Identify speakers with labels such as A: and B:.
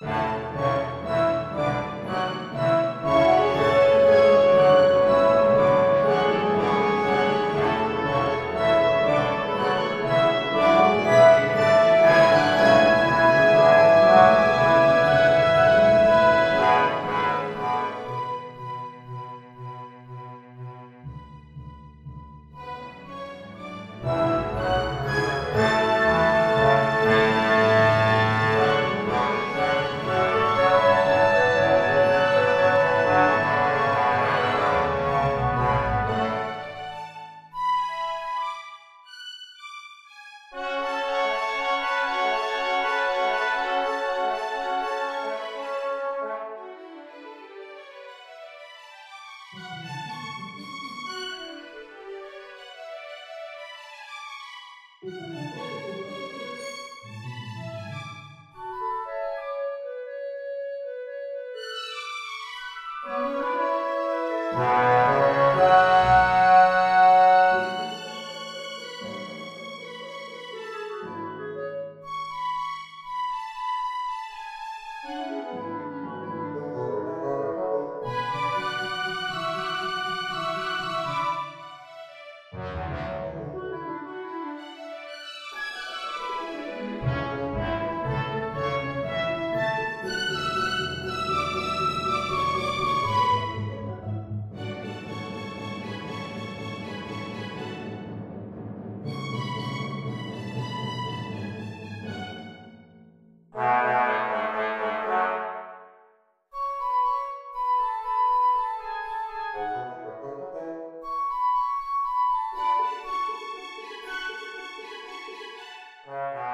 A: you Thank you. Thank you.